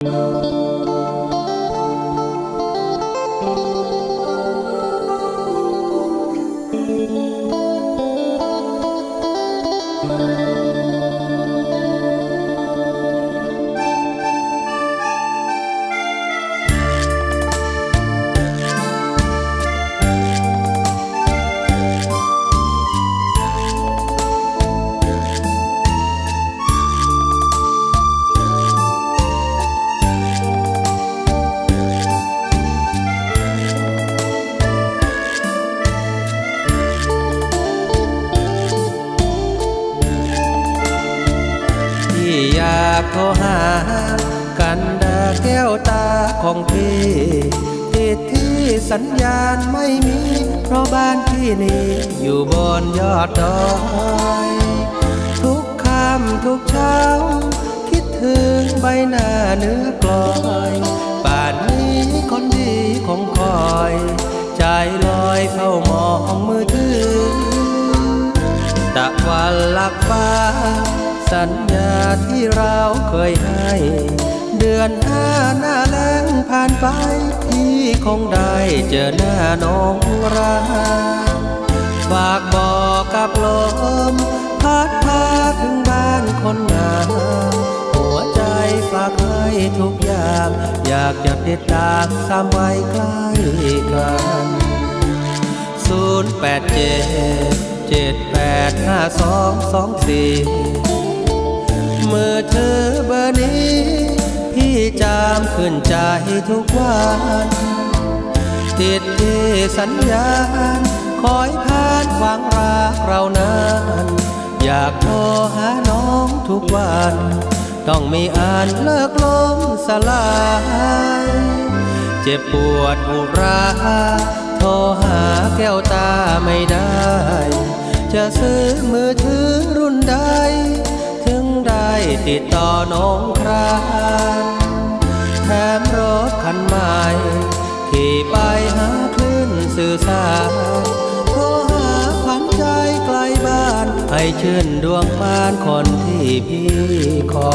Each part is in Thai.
ที่ โทรหา กันดาแก้วตาของพี่ติดที่สัญญาณไม่มี เพราะบ้านที่นี่อยู่บนยอดดอยทุกค่ำทุกเช้า คิดถึงใบหน้าเนื้อกลอยป่านนี้คนดีคงคอย ใจลอยเฝ้ามองมือถือตะวันลับฟ้า สัญญาที่เราเคยให้ เดือนห้าหน้าแล้งผ่านไป พี่คงได้เจอหน้าน้องรักฝากบอกกับลมพัดพาถึงบ้านคนงามหัวใจฝากให้ทุกอย่าง อยากจะติดตามสมวัยใกล้กันศูนย์แปดเจ็ดเจ็ดแปดห้าสองสองสี่ มือเธอเบอร์นี้ พี่จามขึ้นใจทุกวันติดที่สัญญาณ คอยผ่านขวางรักเรานาน อยากโทรหาน้องทุกวัน ต้องมีอันเลิกลมสลาย เจ็บปวดอุราโทรหาแก้วตาไม่ได้ จะซื้อมือถือรุ่นใด ถึงได้ติดต่อน้องครานแถมรถคันใหม่ขี่ไปหาคลื่นสื่อสารโทรหาขวัญใจไกลบ้าน ให้ชื่นดวงพานคนที่พี่ขอ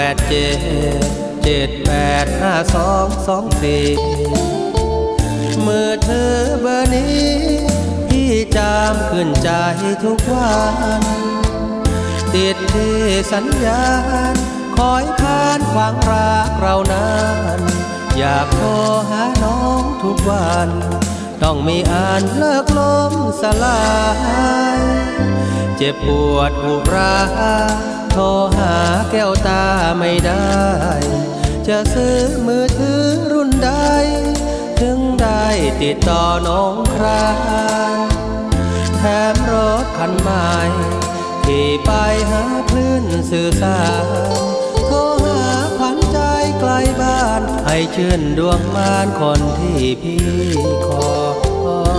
แปดเจ็ดเจ็ดแปดห้าสองสองสี่มือเธอเบอร์นี้พี่จามขึ้นใจทุกวัน ติดที่สัญญาณ คอยผ่านขวางรักเรานาน อยากโทรหาน้องทุกวัน ต้องมีอันเลิกลมสลายเจ็บปวดอุราโทรหาแก้วตา ไม่ได้ จะซื้อมือถือรุ่นใด ถึงได้ติดต่อน้องครานแถมรถคันใหม่ขี่ไปหาคลื่นสื่อสารโทรหาขวัญใจไกลบ้าน ให้ชื่นดวงมานคนที่พี่ขอ